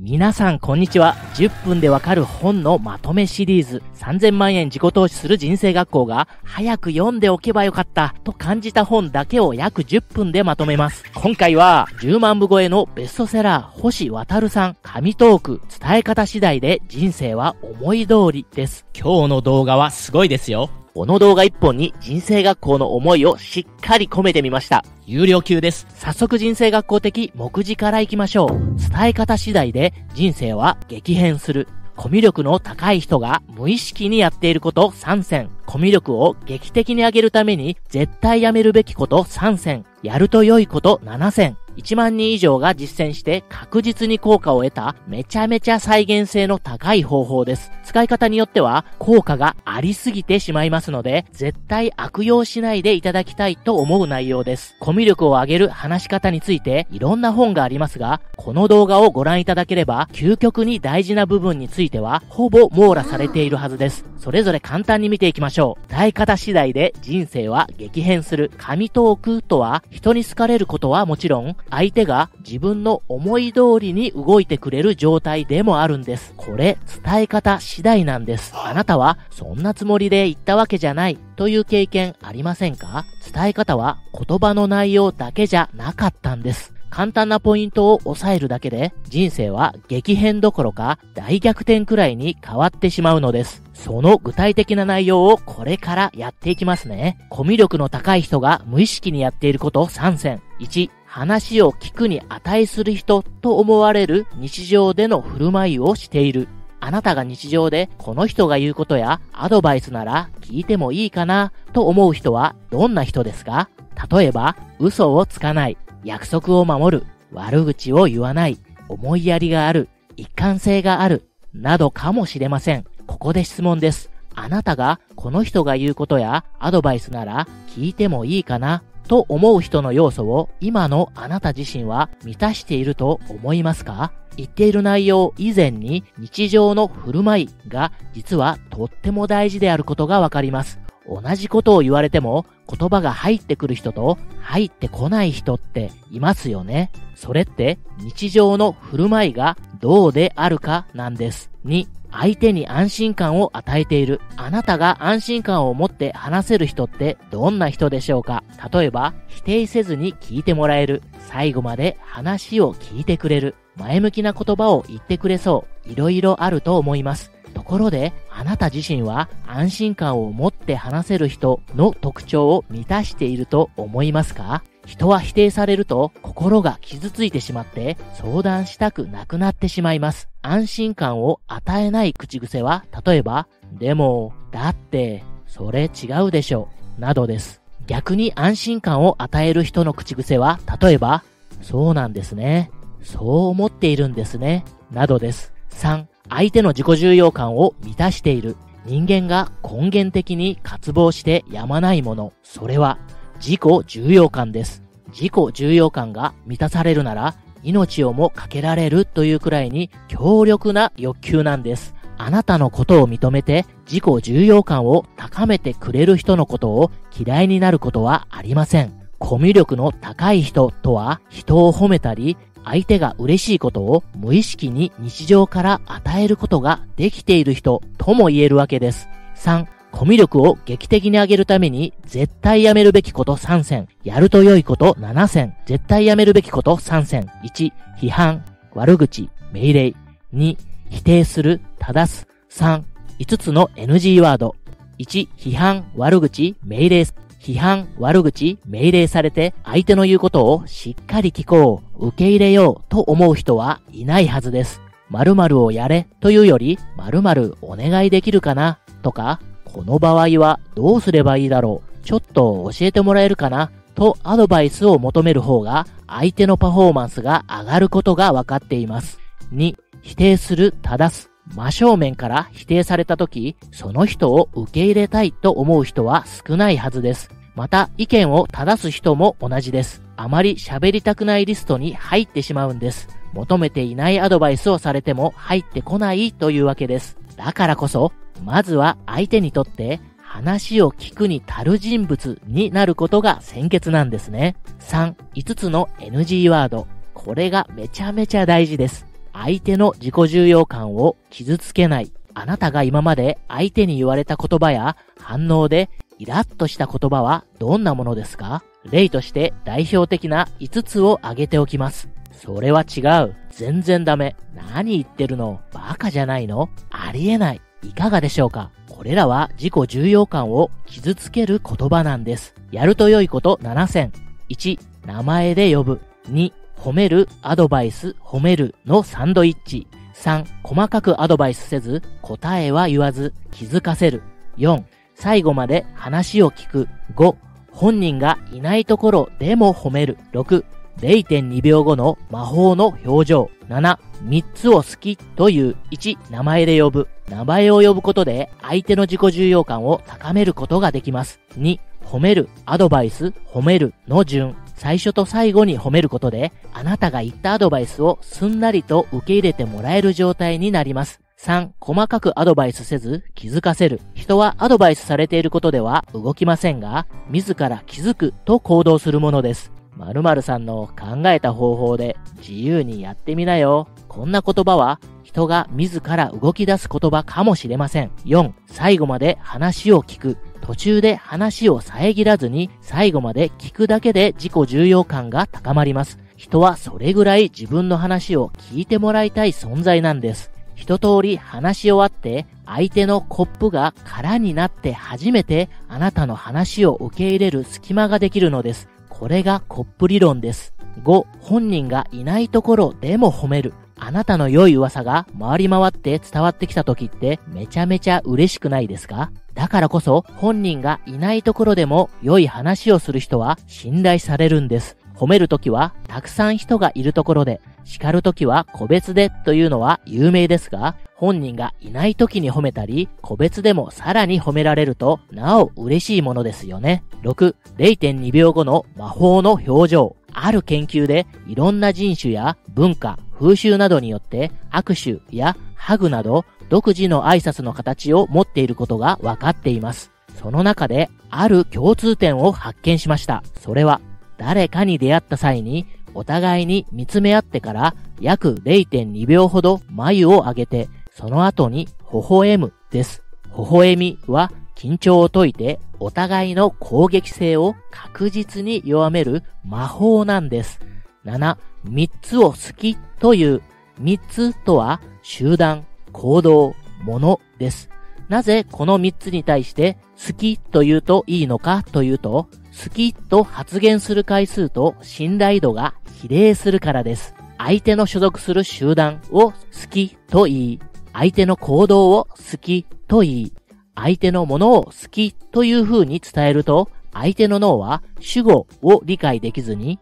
皆さんこんにちは。10分でわかる本のまとめシリーズ3000万円自己投資する人生学校が早く読んでおけばよかったと感じた本だけを約10分でまとめます。今回は10万部超えのベストセラー星渡さん神トーク伝え方次第で人生は思い通りです。今日の動画はすごいですよ。この動画一本に人生学校の思いをしっかり込めてみました。有料級です。早速人生学校的目次から行きましょう。伝え方次第で人生は激変する。コミュ力の高い人が無意識にやっていること3選。コミュ力を劇的に上げるために絶対やめるべきこと3選。やると良いこと7選。1万人以上が実践して確実に効果を得ためちゃめちゃ再現性の高い方法です。使い方によっては効果がありすぎてしまいますので、絶対悪用しないでいただきたいと思う内容です。コミュ力を上げる話し方についていろんな本がありますが、この動画をご覧いただければ、究極に大事な部分についてはほぼ網羅されているはずです。それぞれ簡単に見ていきましょう。伝え方次第で人生は激変する。神トークとは、人に好かれることはもちろん、相手が自分の思い通りに動いてくれる状態でもあるんです。これ、伝え方次第なんです。あなたは、そんなつもりで言ったわけじゃないという経験ありませんか？伝え方は言葉の内容だけじゃなかったんです。簡単なポイントを押さえるだけで人生は激変どころか大逆転くらいに変わってしまうのです。その具体的な内容をこれからやっていきますね。コミュ力の高い人が無意識にやっていること3選。1、話を聞くに値する人と思われる日常での振る舞いをしている。あなたが日常でこの人が言うことやアドバイスなら聞いてもいいかなと思う人はどんな人ですか？例えば、嘘をつかない、約束を守る、悪口を言わない、思いやりがある、一貫性がある、などかもしれません。ここで質問です。あなたがこの人が言うことやアドバイスなら聞いてもいいかなと思う人の要素を今のあなた自身は満たしていると思いますか？言っている内容以前に日常の振る舞いが実はとっても大事であることがわかります。同じことを言われても言葉が入ってくる人と入ってこない人っていますよね。それって日常の振る舞いがどうであるかなんです。2、相手に安心感を与えている。あなたが安心感を持って話せる人ってどんな人でしょうか例えば、否定せずに聞いてもらえる。最後まで話を聞いてくれる。前向きな言葉を言ってくれそう。いろいろあると思います。ところで、あなた自身は安心感を持って話せる人の特徴を満たしていると思いますか？人は否定されると心が傷ついてしまって相談したくなくなってしまいます。安心感を与えない口癖は、例えば、でも、だって、それ違うでしょ、などです。逆に安心感を与える人の口癖は、例えば、そうなんですね。そう思っているんですね。などです。3、相手の自己重要感を満たしている。人間が根源的に渇望してやまないもの。それは自己重要感です。自己重要感が満たされるなら命をもかけられるというくらいに強力な欲求なんです。あなたのことを認めて自己重要感を高めてくれる人のことを嫌いになることはありません。コミュ力の高い人とは人を褒めたり相手が嬉しいことを無意識に日常から与えることができている人とも言えるわけです。3、コミュ力を劇的に上げるために絶対やめるべきこと3選、やると良いこと7選、絶対やめるべきこと3選、1、批判、悪口、命令、2、否定する、正す、3、5つの NG ワード、1、批判、悪口、命令、批判、悪口、命令されて相手の言うことをしっかり聞こう、受け入れようと思う人はいないはずです。〇〇をやれというより、〇〇お願いできるかなとか、この場合はどうすればいいだろうちょっと教えてもらえるかなとアドバイスを求める方が相手のパフォーマンスが上がることが分かっています。2、否定する、正す。真正面から否定された時、その人を受け入れたいと思う人は少ないはずです。また、意見を正す人も同じです。あまり喋りたくないリストに入ってしまうんです。求めていないアドバイスをされても入ってこないというわけです。だからこそ、まずは相手にとって話を聞くに足る人物になることが先決なんですね。3、5つの NG ワード。これがめちゃめちゃ大事です。相手の自己重要感を傷つけない。あなたが今まで相手に言われた言葉や反応でイラッとした言葉はどんなものですか？例として代表的な5つを挙げておきます。それは違う。全然ダメ。何言ってるの？バカじゃないの？ありえない。いかがでしょうか？これらは自己重要感を傷つける言葉なんです。やると良いこと7選。1、名前で呼ぶ。2、褒める、アドバイス、褒めるのサンドイッチ。3、細かくアドバイスせず、答えは言わず、気づかせる。4、最後まで話を聞く。5、本人がいないところでも褒める。6、0.2秒後の魔法の表情。7、3つを好きという1、名前で呼ぶ。名前を呼ぶことで相手の自己重要感を高めることができます。2、褒める、アドバイス、褒めるの順。最初と最後に褒めることで、あなたが言ったアドバイスをすんなりと受け入れてもらえる状態になります。3、細かくアドバイスせず気づかせる。人はアドバイスされていることでは動きませんが、自ら気づくと行動するものです。〇〇さんの考えた方法で自由にやってみなよ。こんな言葉は人が自ら動き出す言葉かもしれません。4、最後まで話を聞く。途中で話を遮らずに最後まで聞くだけで自己重要感が高まります。人はそれぐらい自分の話を聞いてもらいたい存在なんです。一通り話し終わって相手のコップが空になって初めてあなたの話を受け入れる隙間ができるのです。これがコップ理論です。5、本人がいないところでも褒める。あなたの良い噂が回り回って伝わってきた時ってめちゃめちゃ嬉しくないですか？だからこそ本人がいないところでも良い話をする人は信頼されるんです。褒めるときはたくさん人がいるところで、叱るときは個別でというのは有名ですが、本人がいないときに褒めたり、個別でもさらに褒められると、なお嬉しいものですよね。6、0.2秒後の魔法の表情。ある研究でいろんな人種や文化、風習などによって握手やハグなど独自の挨拶の形を持っていることが分かっています。その中である共通点を発見しました。それは誰かに出会った際にお互いに見つめ合ってから約0.2秒ほど眉を上げてその後に微笑むです。微笑みは緊張を解いてお互いの攻撃性を確実に弱める魔法なんです。7、3つを好きという3つとは集団、行動、ものです。なぜこの3つに対して好きと言うといいのかというと、好きと発言する回数と信頼度が比例するからです。相手の所属する集団を好きと言い、相手の行動を好きと言い、相手のものを好きという風に伝えると、相手の脳は主語を理解できずに、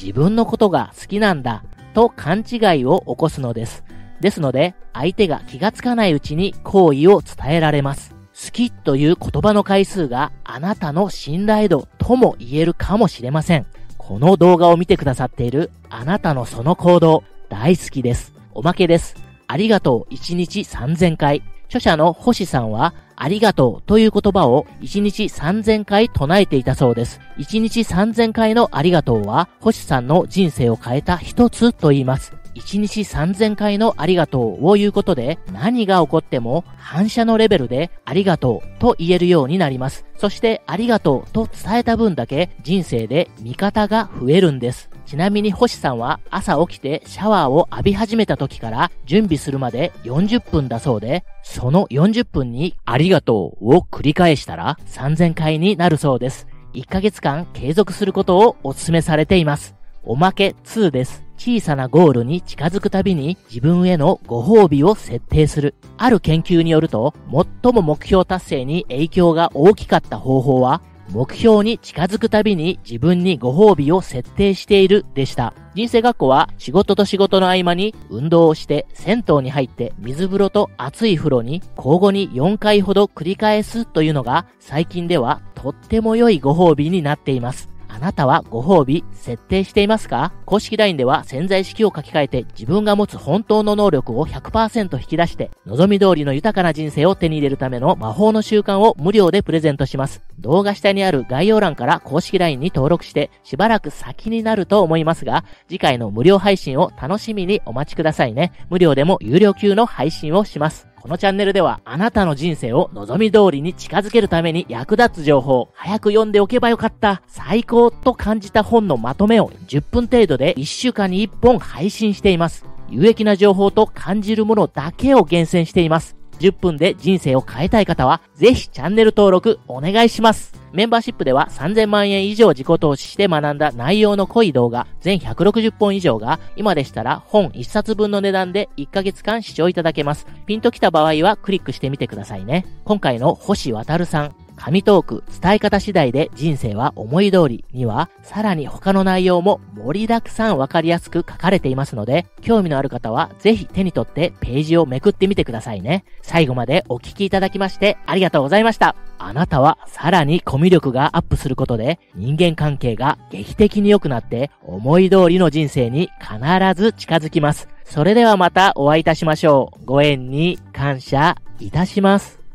自分のことが好きなんだと勘違いを起こすのです。ですので、相手が気がつかないうちに好意を伝えられます。好きという言葉の回数があなたの信頼度とも言えるかもしれません。この動画を見てくださっているあなたのその行動、大好きです。おまけです。ありがとう1日3000回。著者の星さんは、ありがとうという言葉を1日3000回唱えていたそうです。1日3000回のありがとうは、星さんの人生を変えた一つと言います。1日3000回のありがとうを言うことで何が起こっても反射のレベルでありがとうと言えるようになります。そしてありがとうと伝えた分だけ人生で味方が増えるんです。ちなみに星さんは朝起きてシャワーを浴び始めた時から準備するまで40分だそうで、その40分にありがとうを繰り返したら3000回になるそうです。1ヶ月間継続することをお勧めされています。おまけ2です。小さなゴールに近づくたびに自分へのご褒美を設定する。ある研究によると、最も目標達成に影響が大きかった方法は、目標に近づくたびに自分にご褒美を設定しているでした。人生学校は仕事と仕事の合間に運動をして銭湯に入って水風呂と熱い風呂に交互に4回ほど繰り返すというのが最近ではとっても良いご褒美になっています。あなたはご褒美設定していますか？公式 LINE では潜在意識を書き換えて自分が持つ本当の能力を100%引き出して望み通りの豊かな人生を手に入れるための魔法の習慣を無料でプレゼントします。動画下にある概要欄から公式 LINE に登録してしばらく先になると思いますが次回の無料配信を楽しみにお待ちくださいね。無料でも有料級の配信をします。このチャンネルではあなたの人生を望み通りに近づけるために役立つ情報、早く読んでおけばよかった、最高と感じた本のまとめを10分程度で1週間に1本配信しています。有益な情報と感じるものだけを厳選しています。10分で人生を変えたい方は、ぜひチャンネル登録お願いします。メンバーシップでは3000万円以上自己投資して学んだ内容の濃い動画、全160本以上が、今でしたら本1冊分の値段で1ヶ月間視聴いただけます。ピンと来た場合はクリックしてみてくださいね。今回の星渡さん、紙トーク、伝え方次第で人生は思い通りには、さらに他の内容も盛りだくさんわかりやすく書かれていますので、興味のある方はぜひ手に取ってページをめくってみてくださいね。最後までお聞きいただきましてありがとうございました。あなたはさらにコミュ力がアップすることで人間関係が劇的に良くなって思い通りの人生に必ず近づきます。それではまたお会いいたしましょう。ご縁に感謝いたします。